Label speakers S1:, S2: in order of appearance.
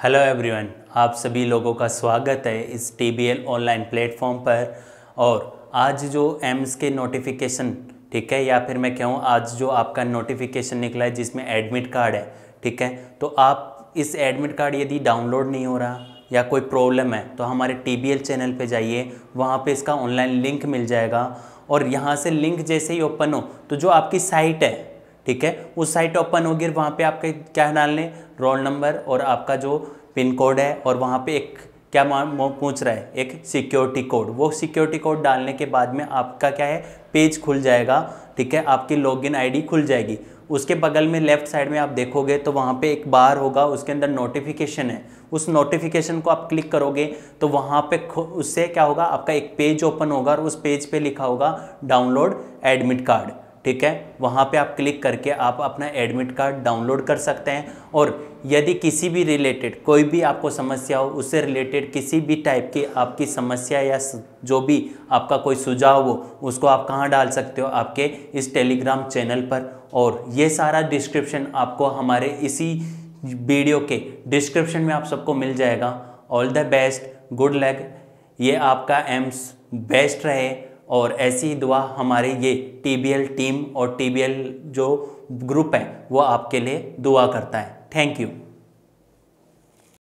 S1: Hello everyone आप सभी लोगों का स्वागत है इस टीबीएल ऑनलाइन प्लेटफॉर्म पर। और आज जो एम्स के नोटिफिकेशन ठीक है, या फिर मैं कहूँ आज जो आपका नोटिफिकेशन निकला है जिसमें एडमिट कार्ड है, ठीक है तो आप इस एडमिट कार्ड यदि डाउनलोड नहीं हो रहा या कोई प्रॉब्लम है तो हमारे टीबीएल चैनल पे जाइए, वहाँ पे इसका ऑनलाइन लिंक मिल जाएगा। और यहाँ से लिंक जैसे ही ओपन हो तो जो आपकी साइट है ठीक है? उस साइट ओपन होगी और वहाँ पे आपके क्या डालने? रोल नंबर और आपका जो पिन कोड है और वहाँ पे एक क्या पूछ रहा है? एक सिक्योरिटी कोड वो सिक्योरिटी कोड डालने के बाद में आपका क्या है? पेज खुल जाएगा, ठीक है? आपकी लॉगिन आईडी खुल जाएगी। उसके बगल में लेफ़्ट साइड में आप देखोगे तो वहाँ पे एक बार होगा, उसके अंदर नोटिफिकेशन है। उस नोटिफिकेशन को आप क्लिक करोगे तो वहाँ पे उससे क्या होगा? आपका एक पेज ओपन होगा और उस पेज पे लिखा होगा डाउनलोड एडमिट कार्ड ठीक है? वहाँ पे आप क्लिक करके आप अपना एडमिट कार्ड डाउनलोड कर सकते हैं और यदि किसी भी रिलेटेड कोई भी आपको समस्या हो, उससे रिलेटेड किसी भी टाइप की आपकी समस्या या जो भी आपका कोई सुझाव हो, उसको आप कहाँ डाल सकते हो? आपके इस टेलीग्राम चैनल पर। और ये सारा डिस्क्रिप्शन आपको हमारे इसी वीडियो के डिस्क्रिप्शन में आप सबको मिल जाएगा। All the best good luck ये आपका एम्स बेस्ट रहे। और ऐसी दुआ हमारे ये टीबीएल टीम और टीबीएल जो ग्रुप है, वो आपके लिए दुआ करता है। Thank you